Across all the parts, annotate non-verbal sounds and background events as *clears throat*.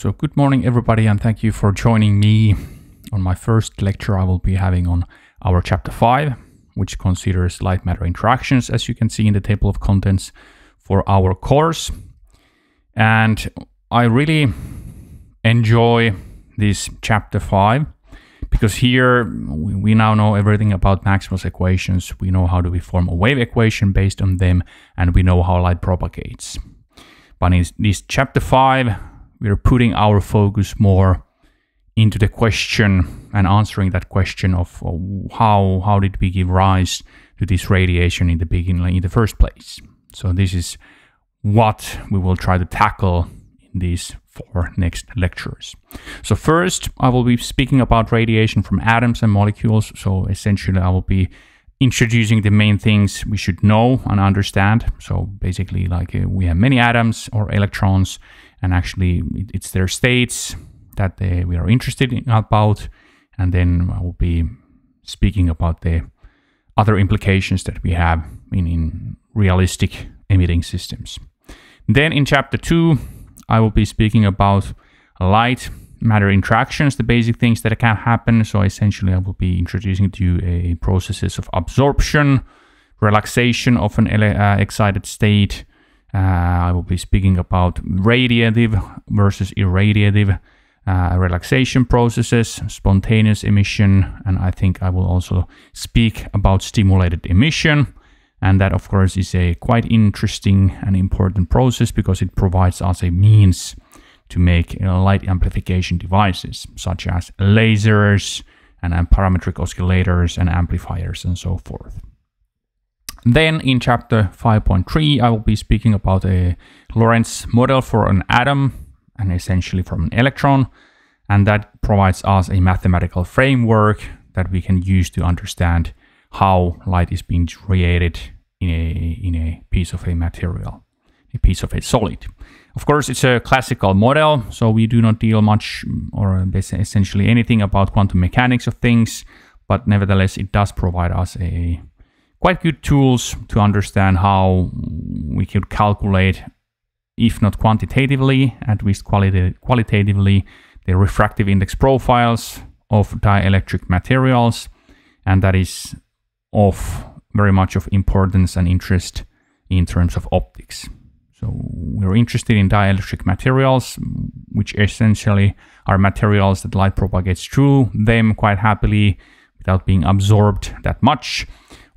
So good morning everybody and thank you for joining me on my first lecture I will be having on our chapter 5 which considers light matter interactions as you can see in the table of contents for our course. And I really enjoy this chapter 5 because here we now know everything about Maxwell's equations. We know how do we form a wave equation based on them and we know how light propagates. But in this chapter 5 we're putting our focus more into the question and answering that question of how how did we give rise to this radiation in the beginning in the first place. So this is what we will try to tackle in these four next lectures. So first, I will be speaking about radiation from atoms and molecules. So essentially, I will be introducing the main things we should know and understand. So basically, like uh, we have many atoms or electrons and actually it's their states that they, we are interested in about and then I will be speaking about the other implications that we have in, in realistic emitting systems. Then in chapter 2 I will be speaking about light matter interactions, the basic things that can happen. So essentially I will be introducing to you a processes of absorption, relaxation of an uh, excited state, I will be speaking about radiative versus irradiative uh, relaxation processes, spontaneous emission, and I think I will also speak about stimulated emission. And that, of course, is a quite interesting and important process because it provides us a means to make light amplification devices such as lasers and parametric oscillators and amplifiers and so forth. Then in chapter 5.3, I will be speaking about a Lorentz model for an atom and essentially from an electron. And that provides us a mathematical framework that we can use to understand how light is being created in a, in a piece of a material, a piece of a solid. Of course, it's a classical model, so we do not deal much mm, or essentially anything about quantum mechanics of things, but nevertheless, it does provide us a quite good tools to understand how we could calculate, if not quantitatively, at least qualita qualitatively, the refractive index profiles of dielectric materials. And that is of very much of importance and interest in terms of optics. So we're interested in dielectric materials, which essentially are materials that light propagates through them quite happily without being absorbed that much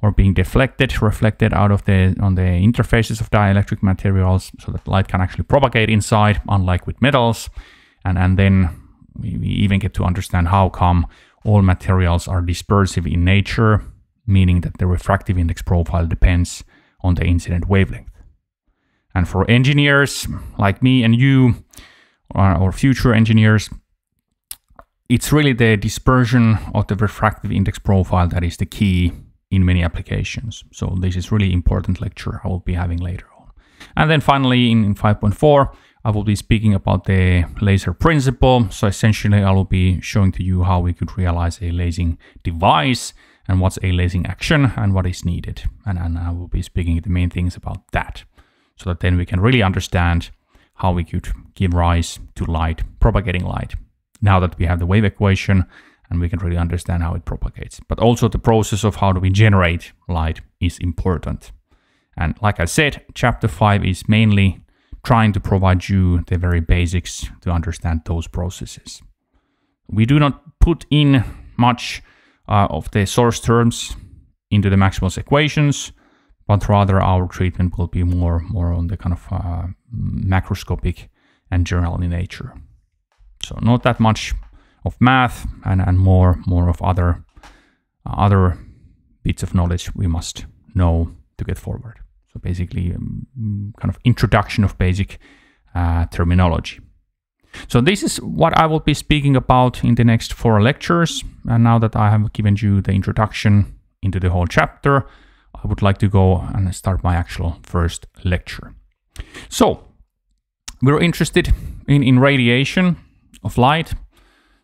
or being deflected, reflected out of the on the interfaces of dielectric materials so that light can actually propagate inside, unlike with metals. And, and then we, we even get to understand how come all materials are dispersive in nature, meaning that the refractive index profile depends on the incident wavelength. And for engineers like me and you, or, or future engineers, it's really the dispersion of the refractive index profile that is the key in many applications. So this is really important lecture I will be having later on. And then finally in, in 5.4, I will be speaking about the laser principle. So essentially I will be showing to you how we could realize a lasing device and what's a lasing action and what is needed. And, and I will be speaking the main things about that so that then we can really understand how we could give rise to light, propagating light. Now that we have the wave equation and we can really understand how it propagates. But also the process of how do we generate light is important. And like I said, chapter 5 is mainly trying to provide you the very basics to understand those processes. We do not put in much uh, of the source terms into the Maxwell's equations, but rather our treatment will be more, more on the kind of uh, macroscopic and general in nature. So not that much of math and, and more more of other uh, other bits of knowledge we must know to get forward. So basically, um, kind of introduction of basic uh, terminology. So this is what I will be speaking about in the next four lectures. And now that I have given you the introduction into the whole chapter, I would like to go and start my actual first lecture. So we're interested in, in radiation of light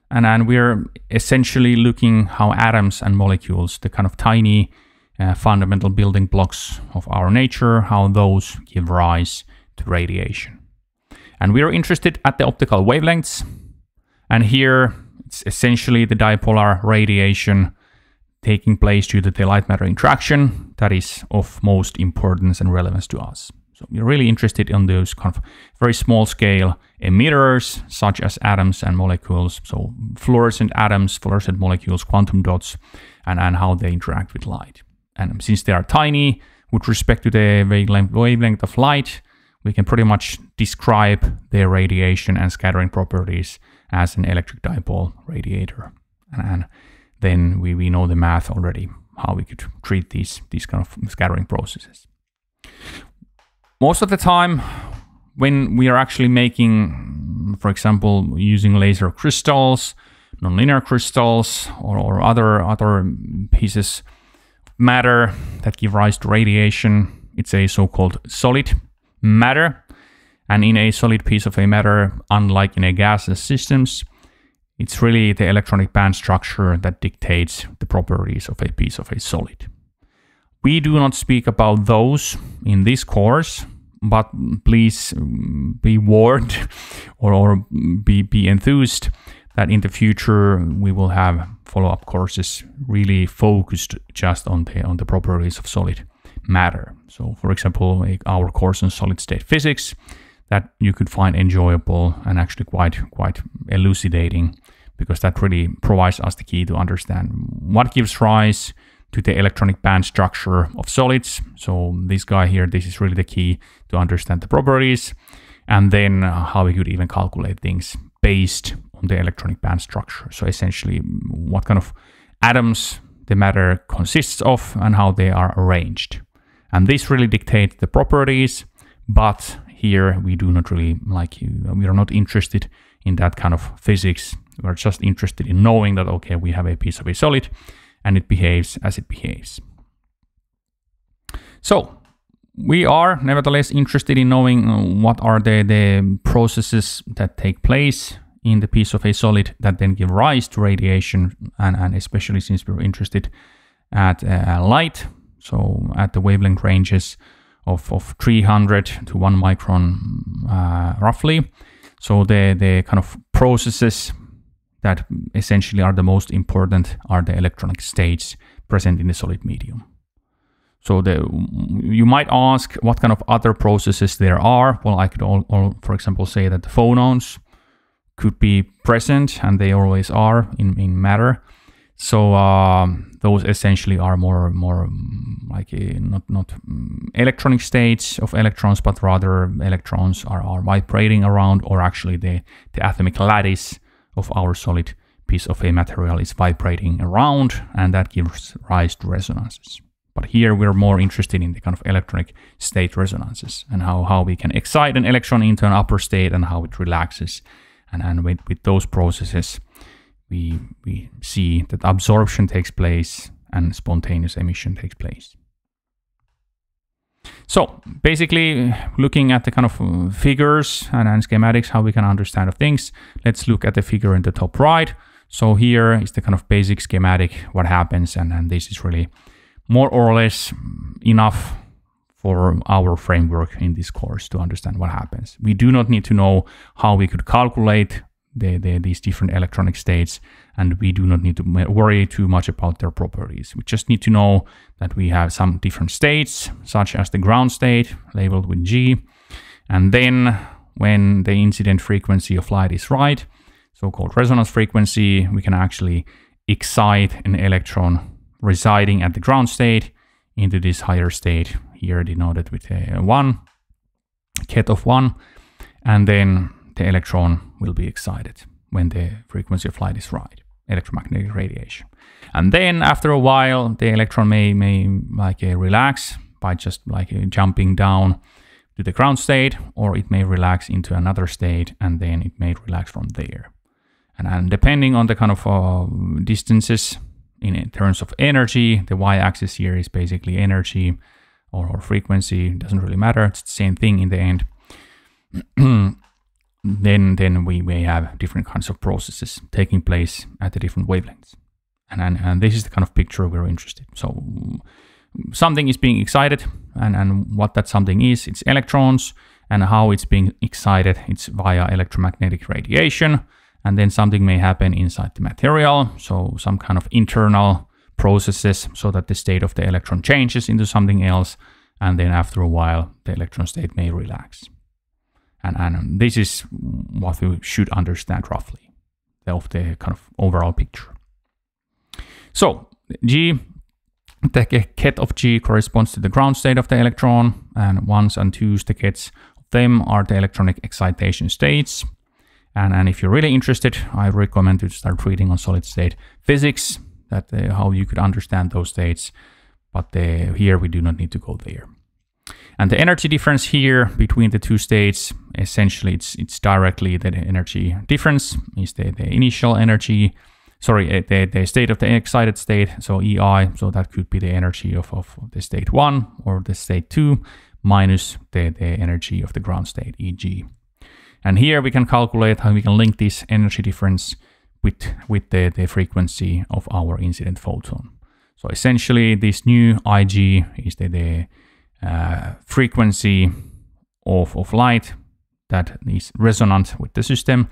and then we're essentially looking how atoms and molecules, the kind of tiny uh, fundamental building blocks of our nature, how those give rise to radiation. And we are interested at the optical wavelengths. And here it's essentially the dipolar radiation taking place due to the light matter interaction that is of most importance and relevance to us. So we're really interested in those kind of very small scale emitters, such as atoms and molecules. So fluorescent atoms, fluorescent molecules, quantum dots, and, and how they interact with light. And since they are tiny, with respect to the wavelength, wavelength of light, we can pretty much describe their radiation and scattering properties as an electric dipole radiator. And, and then we, we know the math already, how we could treat these, these kind of scattering processes. Most of the time, when we are actually making, for example, using laser crystals, nonlinear crystals, or, or other, other pieces of matter that give rise to radiation, it's a so-called solid matter. And in a solid piece of a matter, unlike in a gaseous systems, it's really the electronic band structure that dictates the properties of a piece of a solid. We do not speak about those in this course, but please mm, be warned *laughs* or, or be, be enthused that in the future we will have follow-up courses really focused just on the on the properties of solid matter. So for example, our course on solid state physics that you could find enjoyable and actually quite quite elucidating because that really provides us the key to understand what gives rise to the electronic band structure of solids. So this guy here, this is really the key to understand the properties and then uh, how we could even calculate things based on the electronic band structure. So essentially what kind of atoms the matter consists of and how they are arranged. And this really dictates the properties, but here we do not really like you, we are not interested in that kind of physics. We're just interested in knowing that okay, we have a piece of a solid and it behaves as it behaves. So we are nevertheless interested in knowing uh, what are the, the processes that take place in the piece of a solid that then give rise to radiation and, and especially since we're interested at uh, light so at the wavelength ranges of, of 300 to 1 micron uh, roughly. So the, the kind of processes that essentially are the most important are the electronic states present in the solid medium. So the, you might ask what kind of other processes there are. Well, I could, all, all, for example, say that the phonons could be present, and they always are in, in matter. So um, those essentially are more more mm, like a, not not mm, electronic states of electrons, but rather electrons are, are vibrating around, or actually the the atomic lattice of our solid piece of a material is vibrating around, and that gives rise to resonances. But here we're more interested in the kind of electronic state resonances and how, how we can excite an electron into an upper state and how it relaxes. And, and with, with those processes, we, we see that absorption takes place and spontaneous emission takes place. So basically looking at the kind of uh, figures and, and, schematics, how we can understand of things, let's look at the figure in the top right. So here is the kind of basic schematic, what happens, and, and this is really more or less enough for our framework in this course to understand what happens. We do not need to know how we could calculate the, the, these different electronic states, and we do not need to worry too much about their properties. We just need to know that we have some different states, such as the ground state, labeled with G, and then when the incident frequency of light is right, so-called resonance frequency, we can actually excite an electron residing at the ground state into this higher state, here denoted with a 1, ket of 1, and then the electron will be excited when the frequency of light is right, electromagnetic radiation. And then after a while, the electron may, may like uh, relax by just like uh, jumping down to the ground state, or it may relax into another state, and then it may relax from there. And, and depending on the kind of uh, distances in, terms of energy, the y-axis here is basically energy or, or frequency, it doesn't really matter, it's the same thing in the end. *clears throat* Mm-hmm. then then we may have different kinds of processes taking place at the different wavelengths. And, and, and this is the kind of picture we're interested. So something is being excited and, and what that something is, it's electrons. and how it's being excited. It's via electromagnetic radiation, and then something may happen inside the material, so some kind of internal processes so that the state of the electron changes into something else, and then after a while the electron state may relax. And, this is what we should understand roughly of the kind of overall picture. So G, the ket of G corresponds to the ground state of the electron, and ones and twos, the kets of them are the electronic excitation states. And, and if you're really interested, I recommend you start reading on solid state physics, that uh, how you could understand those states. But uh, here we do not need to go there. And the energy difference here between the two states, essentially it's, it's directly the energy difference is the, the initial energy, sorry, uh, the, the state of the excited state, so EI, so that could be the energy of, of the state 1 or the state 2 minus the, the energy of the ground state, EG. And here we can calculate how we can link this energy difference with, with the, the frequency of our incident photon. So essentially this nu IG is the, the uh, frequency of, of light that is resonant with the system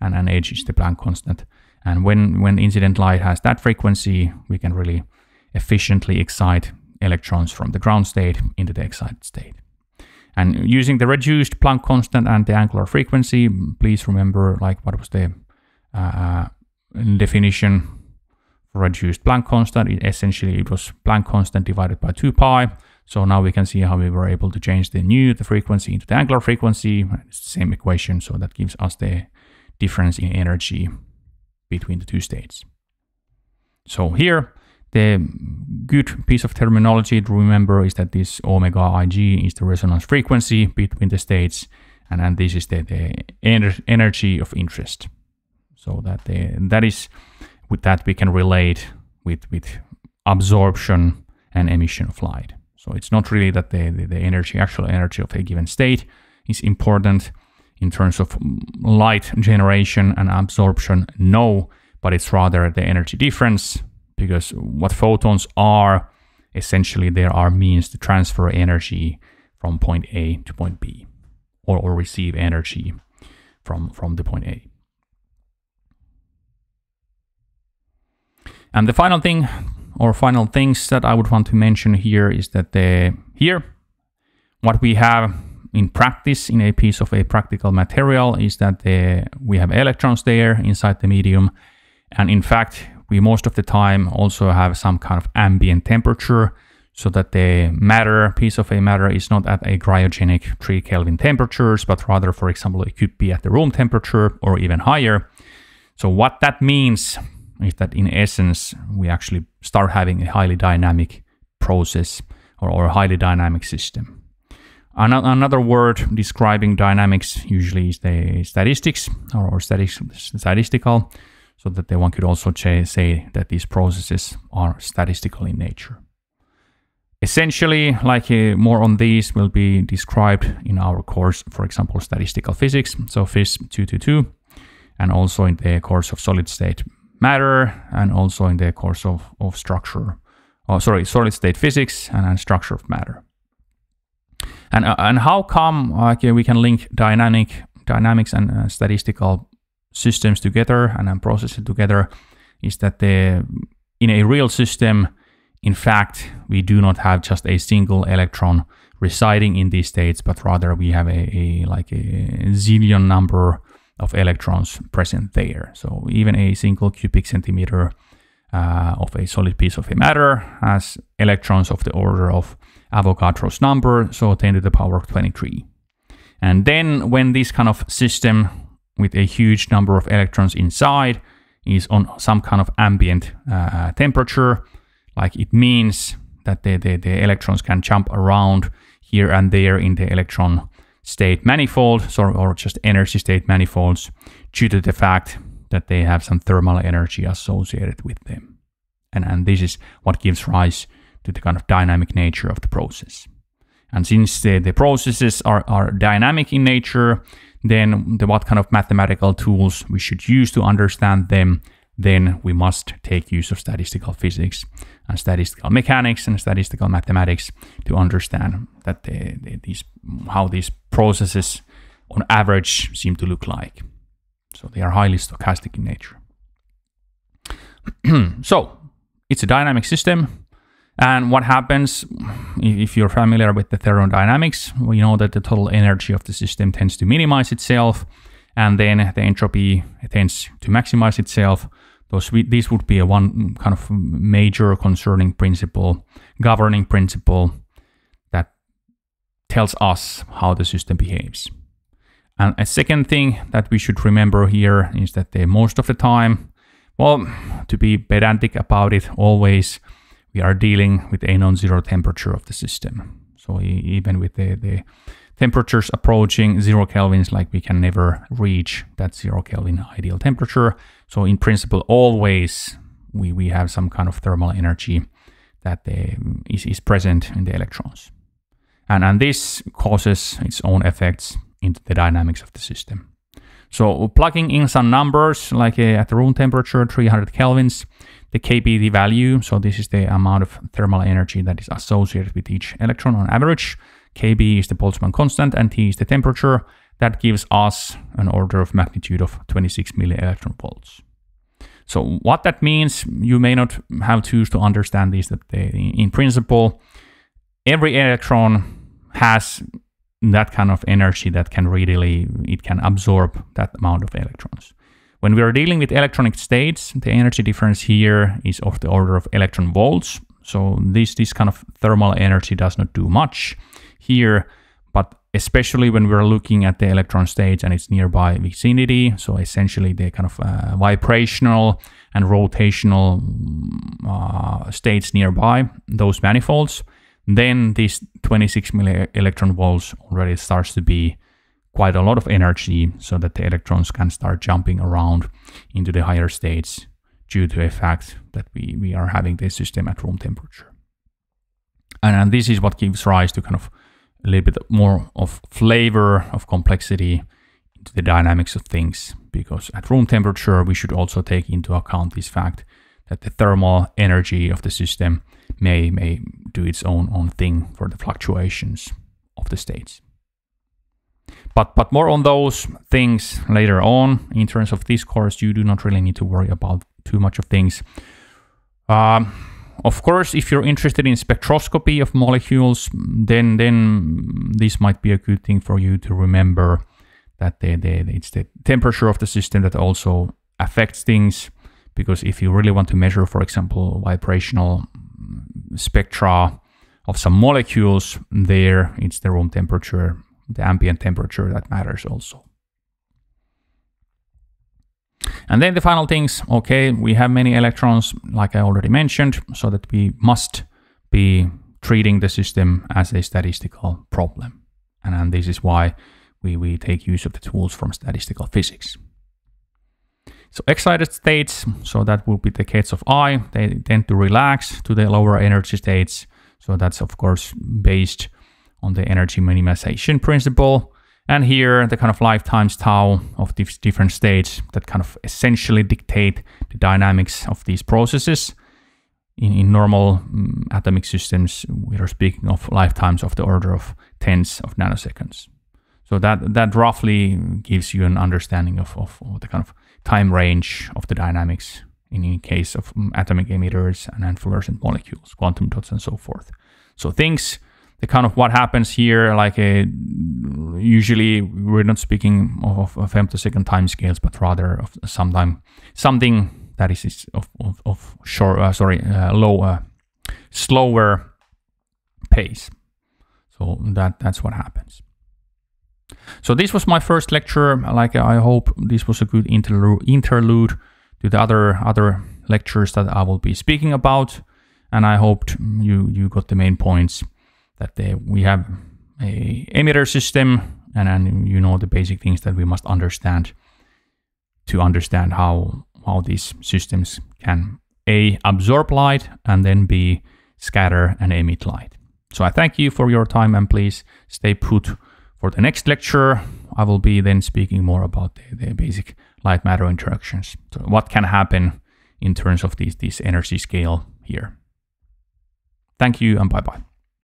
and an H is the Planck constant. And when, when incident light has that frequency, we can really efficiently excite electrons from the ground state into the excited state. And using the reduced Planck constant and the angular frequency, please remember like what was the uh, definition for reduced Planck constant. It, essentially, it was Planck constant divided by 2 pi. So now we can see how we were able to change the nu, the frequency, into the angular frequency. Same equation, so that gives us the difference in energy between the two states. So here, the good piece of terminology to remember is that this omega ig is the resonance frequency between the states, and, and this is the, the ener energy of interest. So that the, that is with that we can relate with with absorption and emission of light. So it's not really that the, the, the energy, actual energy of a given state is important in terms of mm, light generation and absorption, no, but it's rather the energy difference because what photons are, essentially there are means to transfer energy from point A to point B or, or receive energy from, from the point A. And the final thing or final things that I would want to mention here is that the here what we have in practice in a piece of a practical material is that the, we have electrons there inside the medium and in fact we most of the time also have some kind of ambient temperature so that the matter, piece of a matter is not at a cryogenic 3 Kelvin temperatures, but rather, for example, it could be at the room temperature or even higher. So what that means is that in essence, we actually start having a highly dynamic process or, or a highly dynamic system. Another word describing dynamics usually is the statistics or, or statistical so that one could also say that these processes are statistical in nature. Essentially, like uh, more on these will be described in our course, for example, statistical physics, so FIS 222, and also in the course of solid state matter, and also in the course of, of structure, oh, sorry, solid state physics and, and structure of matter. And, uh, and how come uh, we can link dynamic dynamics and uh, statistical systems together and then process it together is that the in a real system, in fact, we do not have just a single electron residing in these states, but rather we have a, a like a zillion number of electrons present there. So even a single cubic centimeter uh, of a solid piece of a matter has electrons of the order of Avogadro's number, so 10 to the power of 23. And then when this kind of system with a huge number of electrons inside is on some kind of ambient uh, temperature. Like it means that the, the, the, electrons can jump around here and there in the electron state manifold, so, or just energy state manifolds, due to the fact that they have some thermal energy associated with them. And, and this is what gives rise to the kind of dynamic nature of the process. And since the, the processes are, are dynamic in nature, then the, what kind of mathematical tools we should use to understand them, then we must take use of statistical physics and statistical mechanics and statistical mathematics to understand that the, the, these how these processes on average seem to look like. So they are highly stochastic in nature. *clears throat* so it's a dynamic system. And what happens if you're familiar with the thermodynamics, we know that the total energy of the system tends to minimize itself, and then the entropy tends to maximize itself. Those these would be a one kind of major concerning principle, governing principle that tells us how the system behaves. And a second thing that we should remember here is that the most of the time, well, to be pedantic about it, always we are dealing with a non-zero temperature of the system. So even with the, the temperatures approaching zero kelvins, like we can never reach that zero Kelvin ideal temperature. So in principle, always we, we have some kind of thermal energy that uh, is, is present in the electrons. And, and this causes its own effects into the dynamics of the system. So plugging in some numbers, like uh, at room temperature, 300 kelvins, the kBT value, so this is the amount of thermal energy that is associated with each electron on average. Kb is the Boltzmann constant and T is the temperature. That gives us an order of magnitude of 26 millielectron volts. So what that means, you may not have to to understand this, that they, in principle, every electron has that kind of energy that can readily, it can absorb that amount of electrons. When we are dealing with electronic states, the energy difference here is of the order of electron volts. So this, this kind of thermal energy does not do much here, but especially when we're looking at the electron states and its nearby vicinity, so essentially the kind of uh, vibrational and rotational uh, states nearby, those manifolds, then these 26 milli electron volts already starts to be quite a lot of energy so that the electrons can start jumping around into the higher states due to a fact that we, we are having this system at room temperature. And, and this is what gives rise to kind of a little bit more of flavor of complexity into the dynamics of things because at room temperature we should also take into account this fact that the thermal energy of the system may may do its own own thing for the fluctuations of the states. But but more on those things later on. In terms of this course, you do not really need to worry about too much of things. Um, of course, if you're interested in spectroscopy of molecules, then then this might be a good thing for you to remember that it's the temperature of the system that also affects things. Because if you really want to measure, for example, vibrational spectra of some molecules, there it's the room temperature, the ambient temperature that matters also. And then the final things, okay, we have many electrons, like I already mentioned, so that we must be treating the system as a statistical problem. And, and this is why we, we take use of the tools from statistical physics. So excited states, so that will be the case of I, they tend to relax to the lower energy states. So that's of course based on the energy minimization principle. And here, the kind of lifetimes tau of these different states that kind of essentially dictate the dynamics of these processes. In, in normal um, atomic systems, we are speaking of lifetimes of the order of tens of nanoseconds. So that that roughly gives you an understanding of, of, of the kind of time range of the dynamics in, in case of um, atomic emitters and, and fluorescent molecules, quantum dots, and so forth. So things the kind of what happens here, like a, uh, usually we're not speaking of, of femtosecond time scales, but rather of sometime something that is of, of, of short, uh, sorry, uh, uh, slower pace. So that that's what happens. So this was my first lecture. Like I hope this was a good interlude, interlude to the other other lectures that I will be speaking about, and I hoped you you got the main points that they, we have a emitter system and then you know the basic things that we must understand to understand how how these systems can a absorb light and then b scatter and emit light. So I thank you for your time and please stay put for the next lecture. I will be then speaking more about the, the basic light matter interactions. So what can happen in terms of this, this energy scale here. Thank you and bye bye.